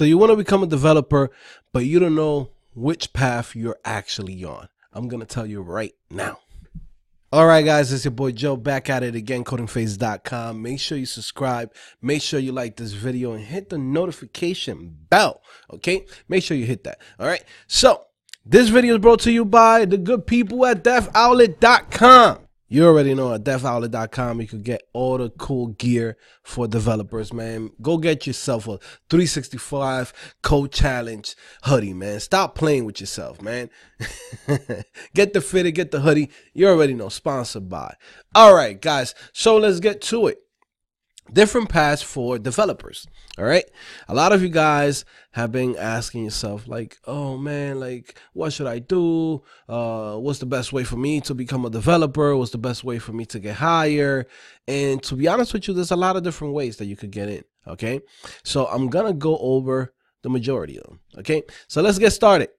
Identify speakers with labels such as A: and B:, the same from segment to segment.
A: So you want to become a developer, but you don't know which path you're actually on. I'm going to tell you right now. All right, guys, it's your boy Joe back at it again, codingphase.com. Make sure you subscribe. Make sure you like this video and hit the notification bell. Okay? Make sure you hit that. All right. So, this video is brought to you by the good people at devoutlet.com. You already know at devoutlet.com you could get all the cool gear for developers, man. Go get yourself a 365 code challenge hoodie, man. Stop playing with yourself, man. get the fitted, get the hoodie. You already know, sponsored by. All right, guys. So let's get to it different paths for developers all right? A lot of you guys have been asking yourself like oh man like what should i do? Uh what's the best way for me to become a developer? What's the best way for me to get hired and to be honest with you there's a lot of different ways that you could get in okay? So i'm gonna go over the majority of them okay? So let's get started.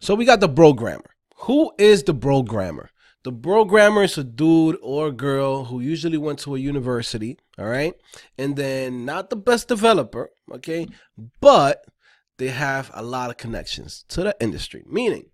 A: So we got the programmer. Who is the programmer the programmer is a dude or girl who usually went to a university, all right? And then not the best developer, okay? But they have a lot of connections to the industry, meaning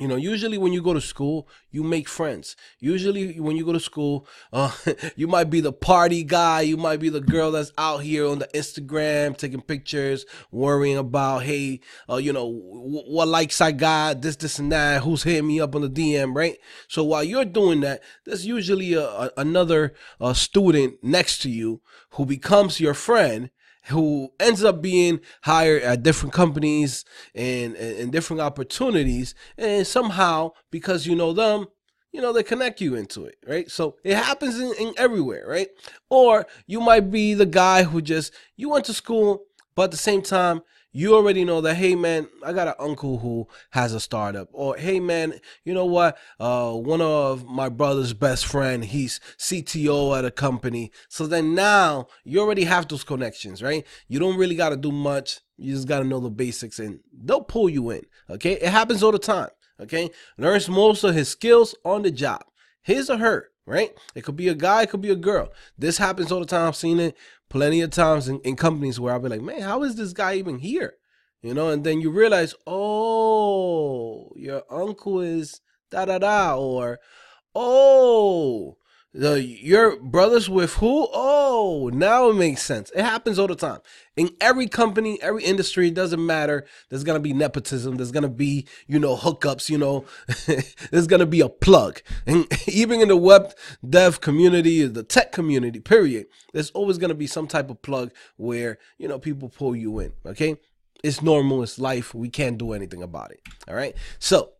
A: you know usually when you go to school you make friends. Usually when you go to school uh, you might be the party guy. You might be the girl that's out here on the instagram taking pictures worrying about hey uh, you know w- what likes i got this this and that. Who's hitting me up on the dm right? So while you're doing that there's usually a, a, another uh, student next to you who becomes your friend who ends up being hired at different companies and, and, different opportunities. And somehow because you know them you know they connect you into it right? So it happens in, in everywhere right? Or you might be the guy who just you went to school but at the same time you already know that hey man i got an uncle who has a startup. Or hey man you know what? Uh one of my brother's best friend he's cto at a company. So then now you already have those connections right? You don't really got to do much. You just got to know the basics and they'll pull you in okay? It happens all the time okay? Learns most of his skills on the job his or her right? It could be a guy it could be a girl. This happens all the time. I've seen it plenty of times in, in companies where I'll be like, man, how is this guy even here? You know, and then you realize, oh, your uncle is da da da, or oh, the your brothers with who? Oh, now it makes sense. It happens all the time. In every company, every industry, it doesn't matter. There's gonna be nepotism. There's gonna be, you know, hookups. You know, there's gonna be a plug. And even in the web dev community, the tech community, period, there's always gonna be some type of plug where you know people pull you in. Okay, it's normal. It's life. We can't do anything about it. All right. So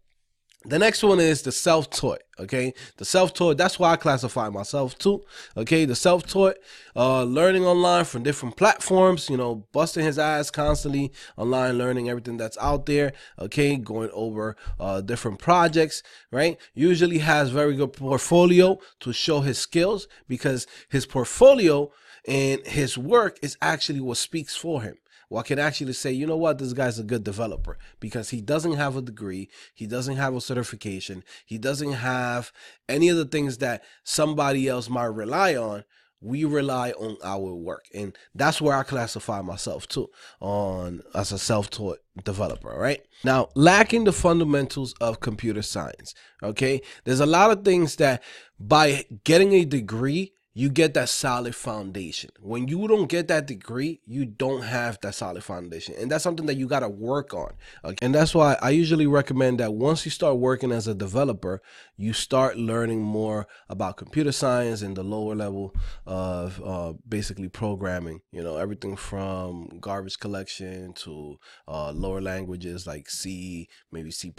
A: the next one is the self-taught. Okay, the self-taught. That's why I classify myself too. Okay, the self-taught, uh, learning online from different platforms. You know, busting his ass constantly online, learning everything that's out there. Okay, going over uh, different projects. Right, usually has very good portfolio to show his skills because his portfolio and his work is actually what speaks for him well, I can actually say, you know what, this guy's a good developer because he doesn't have a degree, he doesn't have a certification, he doesn't have any of the things that somebody else might rely on. We rely on our work, and that's where I classify myself too, on as a self-taught developer. Right now, lacking the fundamentals of computer science. Okay, there's a lot of things that by getting a degree you get that solid foundation. When you don't get that degree, you don't have that solid foundation. And that's something that you got to work on. And that's why I usually recommend that once you start working as a developer, you start learning more about computer science and the lower level of uh, basically programming. You know, everything from garbage collection to uh, lower languages like C, maybe C,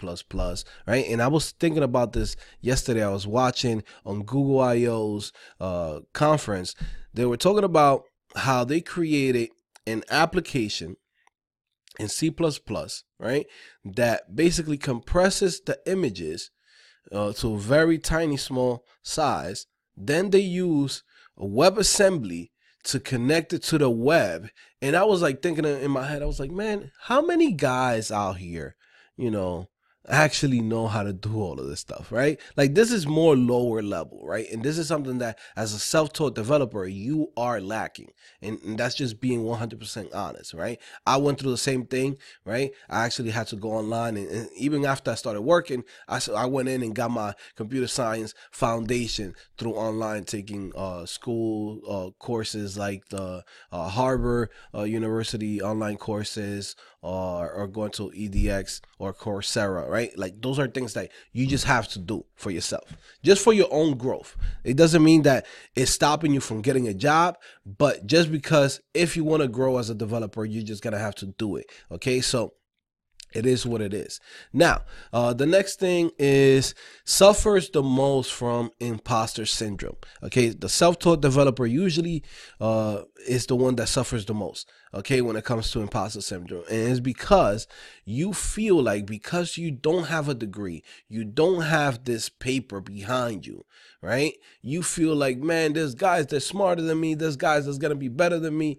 A: right? And I was thinking about this yesterday. I was watching on Google I.O.'s. Uh, conference, they were talking about how they created an application in C++, right? That basically compresses the images uh, to a very tiny small size. Then they use a WebAssembly to connect it to the web. And I was like thinking in my head, I was like, man, how many guys out here, you know, actually know how to do all of this stuff, right? Like this is more lower level, right? And this is something that as a self-taught developer, you are lacking. And, and that's just being 100% honest, right? I went through the same thing, right? I actually had to go online and, and even after I started working, I, I went in and got my computer science foundation through online taking uh, school uh, courses like the uh, Harvard uh, University online courses, or, or going to edX or Coursera, right? Like those are things that you just have to do for yourself, just for your own growth. It doesn't mean that it's stopping you from getting a job, but just because if you want to grow as a developer, you're just gonna have to do it. Okay, so it is what it is. Now, uh, the next thing is suffers the most from imposter syndrome. Okay, the self-taught developer usually uh, is the one that suffers the most. Okay, when it comes to imposter syndrome, and it's because you feel like because you don't have a degree, you don't have this paper behind you, right? You feel like, man, there's guys that's smarter than me, there's guys that's gonna be better than me,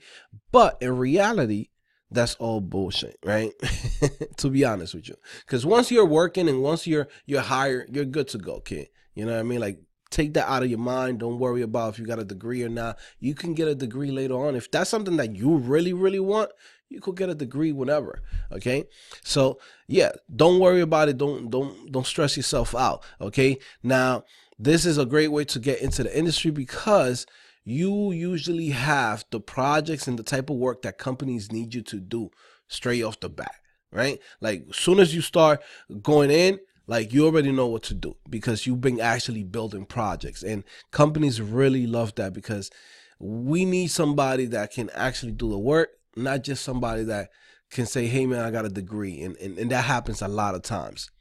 A: but in reality that's all bullshit, right? to be honest with you. Because once you're working and once you're you're hired, you're good to go, kid. You know what I mean? Like take that out of your mind. Don't worry about if you got a degree or not. You can get a degree later on. If that's something that you really, really want, you could get a degree whenever. Okay. So yeah, don't worry about it. Don't don't don't stress yourself out. Okay. Now, this is a great way to get into the industry because you usually have the projects and the type of work that companies need you to do straight off the bat, right? Like as soon as you start going in, like you already know what to do because you've been actually building projects and companies really love that because we need somebody that can actually do the work, not just somebody that can say, hey man, I got a degree. And, and, and that happens a lot of times.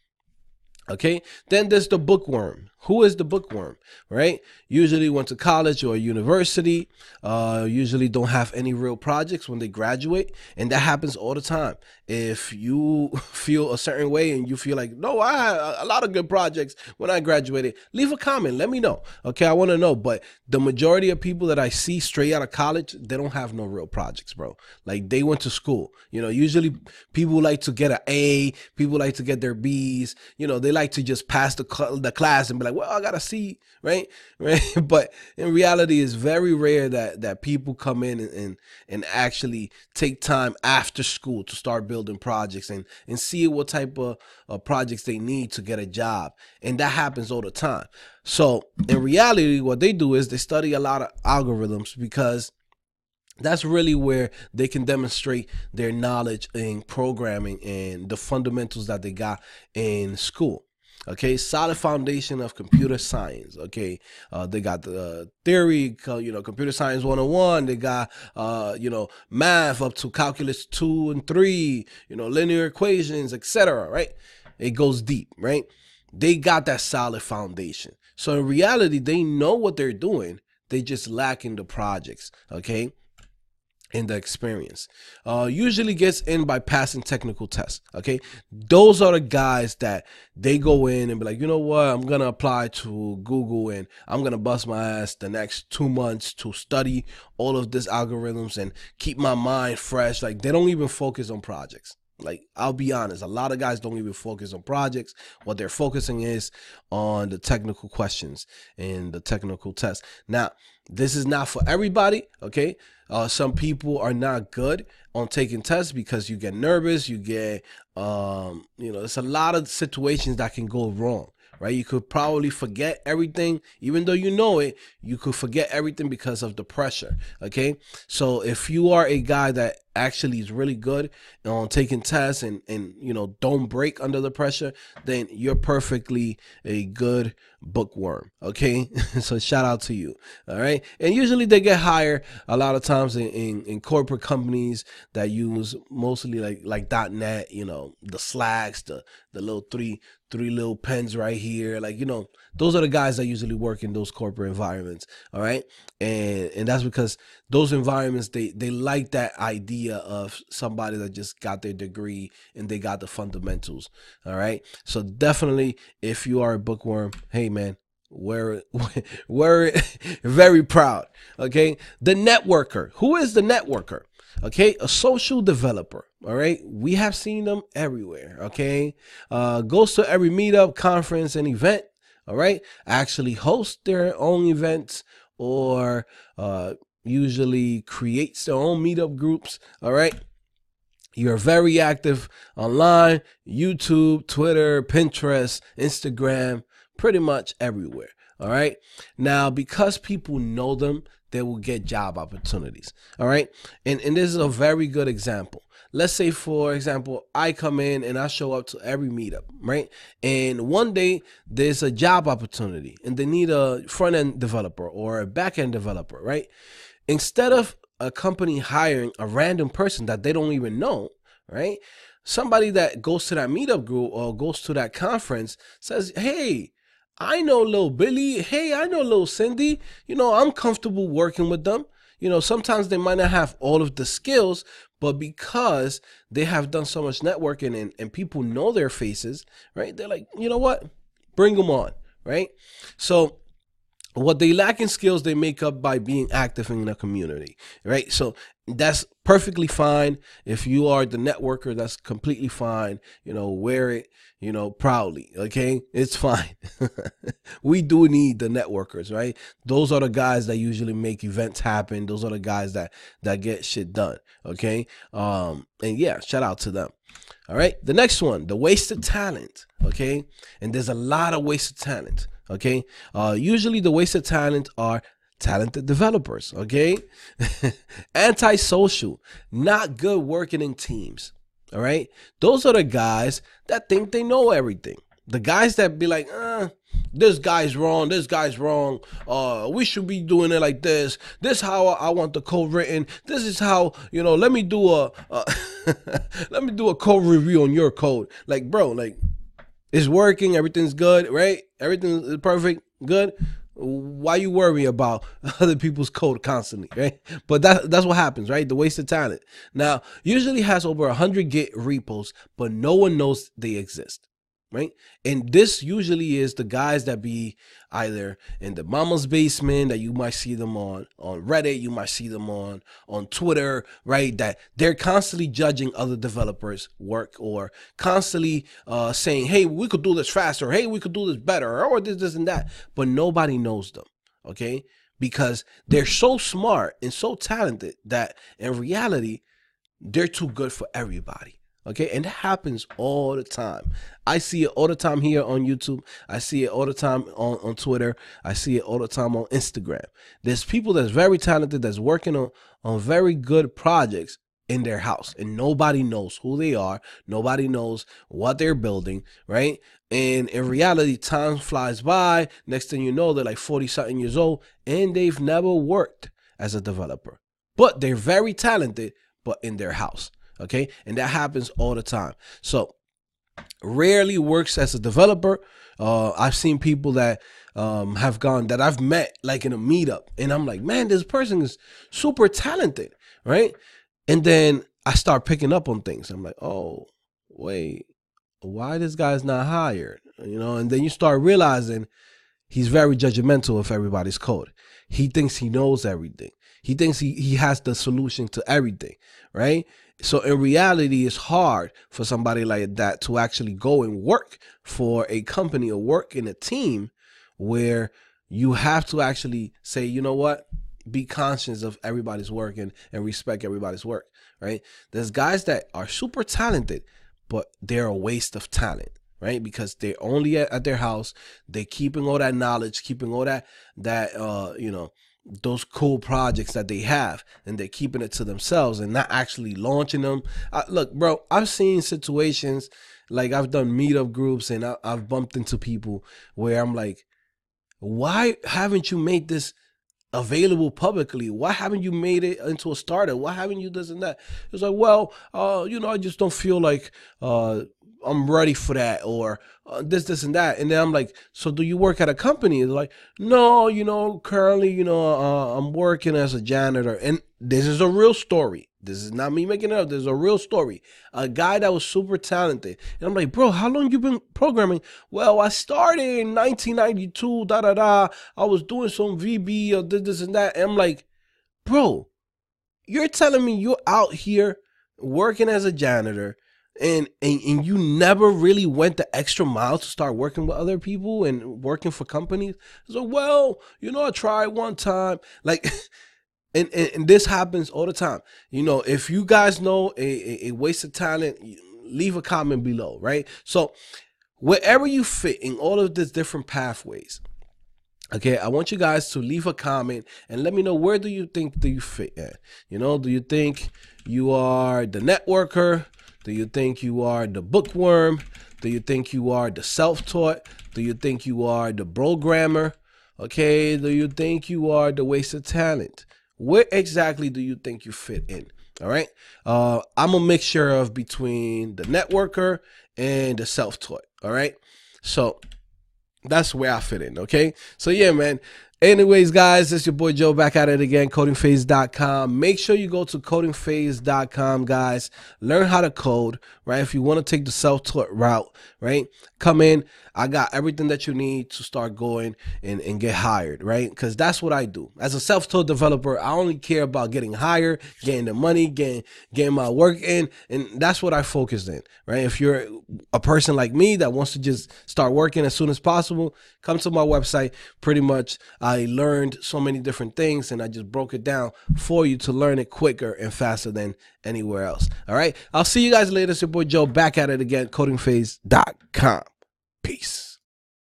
A: Okay, then there's the bookworm. Who is the bookworm, right? Usually went to college or university, uh, usually don't have any real projects when they graduate. And that happens all the time. If you feel a certain way and you feel like, no, I had a lot of good projects when I graduated, leave a comment. Let me know. Okay, I want to know. But the majority of people that I see straight out of college, they don't have no real projects, bro. Like they went to school. You know, usually people like to get an A, people like to get their B's. You know, they like to just pass the, the class and be like, well, I got to see, right? Right. But in reality, it's very rare that that people come in and, and, and actually take time after school to start building projects and, and see what type of uh, projects they need to get a job. And that happens all the time. So in reality, what they do is they study a lot of algorithms because that's really where they can demonstrate their knowledge in programming and the fundamentals that they got in school okay? Solid foundation of computer science okay? Uh, they got the uh, theory you know computer science 101 they got uh, you know math up to calculus 2 and 3 you know linear equations etc right? It goes deep right? They got that solid foundation. So in reality they know what they're doing. They just lacking the projects okay in the experience. Uh, usually gets in by passing technical tests. Okay, those are the guys that they go in and be like, you know what, I'm gonna apply to Google and I'm gonna bust my ass the next two months to study all of these algorithms and keep my mind fresh. Like they don't even focus on projects. Like I'll be honest, a lot of guys don't even focus on projects. What they're focusing is on the technical questions and the technical tests. Now, this is not for everybody, okay? Uh, some people are not good on taking tests because you get nervous, you get, um, you know, it's a lot of situations that can go wrong right? You could probably forget everything, even though you know it, you could forget everything because of the pressure. Okay. So if you are a guy that actually is really good on taking tests and, and you know don't break under the pressure, then you're perfectly a good bookworm. Okay. so shout out to you. All right. And usually they get hired a lot of times in, in, in corporate companies that use mostly like like .dot .NET, you know, the slacks, the the little three three little pens right here. Like, you know, those are the guys that usually work in those corporate environments. All right. And and that's because those environments they they like that idea of somebody that just got their degree and they got the fundamentals. All right. So definitely if you are a bookworm, hey man, wear it we're very proud. Okay. The networker. Who is the networker? Okay, a social developer. All right, we have seen them everywhere. Okay, uh, goes to every meetup, conference, and event. All right, actually host their own events or uh, usually creates their own meetup groups. All right. You're very active online, YouTube, Twitter, Pinterest, Instagram, pretty much everywhere. All right. Now, because people know them, they will get job opportunities. All right. And, and this is a very good example. Let's say, for example, I come in and I show up to every meetup, right? And one day there's a job opportunity and they need a front end developer or a back end developer, right? Instead of a company hiring a random person that they don't even know, right? Somebody that goes to that meetup group or goes to that conference says, Hey, I know little Billy. Hey, I know little Cindy. You know, I'm comfortable working with them. You know, sometimes they might not have all of the skills, but because they have done so much networking and, and people know their faces, right? They're like, you know what? Bring them on, right? So what they lack in skills they make up by being active in the community right so that's perfectly fine. If you are the networker that's completely fine. You know wear it you know proudly okay? It's fine. We do need the networkers right? Those are the guys that usually make events happen. Those are the guys that that get shit done okay? Um and yeah shout out to them. All right the next one the wasted talent okay? And there's a lot of wasted talent Okay. Uh, usually the wasted talent are talented developers. Okay. Antisocial, not good working in teams. All right. Those are the guys that think they know everything. The guys that be like, uh, this guy's wrong. This guy's wrong. Uh, we should be doing it like this. This how I want the code written. This is how you know. Let me do a, a let me do a code review on your code. Like, bro, like it's working, everything's good, right? Everything is perfect, good. Why you worry about other people's code constantly, right? But that that's what happens, right? The wasted talent. Now, usually has over 100 Git repos, but no one knows they exist right? And this usually is the guys that be either in the mama's basement that you might see them on on Reddit, you might see them on on Twitter, right? That they're constantly judging other developers' work or constantly uh, saying, "Hey, we could do this faster. Hey, we could do this better," or this, this, and that. But nobody knows them, okay? Because they're so smart and so talented that in reality, they're too good for everybody. Okay, and it happens all the time. I see it all the time here on YouTube. I see it all the time on, on Twitter. I see it all the time on Instagram. There's people that's very talented that's working on, on very good projects in their house and nobody knows who they are. Nobody knows what they're building, right? And in reality, time flies by. Next thing you know, they're like 40 something years old and they've never worked as a developer. But they're very talented, but in their house. Okay. And that happens all the time. So rarely works as a developer. Uh, I've seen people that um, have gone that I've met like in a meetup, and I'm like, man, this person is super talented, right? And then I start picking up on things. I'm like, oh, wait, why this guy's not hired? You know, and then you start realizing he's very judgmental of everybody's code. He thinks he knows everything. He thinks he, he has the solution to everything, right? So in reality, it's hard for somebody like that to actually go and work for a company or work in a team where you have to actually say, you know what? Be conscious of everybody's work and, and respect everybody's work, right? There's guys that are super talented, but they're a waste of talent right because they're only at, at, their house they're keeping all that knowledge keeping all that that uh you know those cool projects that they have and they're keeping it to themselves and not actually launching them. I, look, bro, I've seen situations like I've done meetup groups and I, I've bumped into people where I'm like, why haven't you made this available publicly? Why haven't you made it into a startup? Why haven't you this and that? It's like, well, uh, you know, I just don't feel like uh, I'm ready for that or uh, this, this, and that. And then I'm like, so do you work at a company? They're like, no, you know, currently, you know, uh, I'm working as a janitor. And this is a real story. This is not me making it up. There's a real story. A guy that was super talented. And I'm like, bro, how long you been programming? Well, I started in 1992, da da da. I was doing some VB or this, this, and that. And I'm like, bro, you're telling me you're out here working as a janitor and, and and you never really went the extra mile to start working with other people and working for companies. So well, you know, I tried one time. Like and, and, and this happens all the time. You know, if you guys know a, a, a waste of talent, leave a comment below, right? So wherever you fit in all of these different pathways, okay i want you guys to leave a comment and let me know where do you think do you fit at you know do you think you are the networker do you think you are the bookworm do you think you are the self-taught do you think you are the programmer okay do you think you are the waste of talent where exactly do you think you fit in all right uh, i'm a mixture of between the networker and the self-taught all right so that's where I fit in. Okay. So yeah, man. Anyways, guys, it's your boy Joe back at it again, codingphase.com. Make sure you go to codingphase.com, guys. Learn how to code, right? If you want to take the self taught route, right? Come in. I got everything that you need to start going and, and get hired, right? Because that's what I do. As a self taught developer, I only care about getting hired, getting the money, getting, getting my work in. And that's what I focus in, right? If you're a person like me that wants to just start working as soon as possible, come to my website. Pretty much, I learned so many different things and I just broke it down for you to learn it quicker and faster than anywhere else. All right. I'll see you guys later. It's your boy Joe back at it again, codingphase.com. Peace.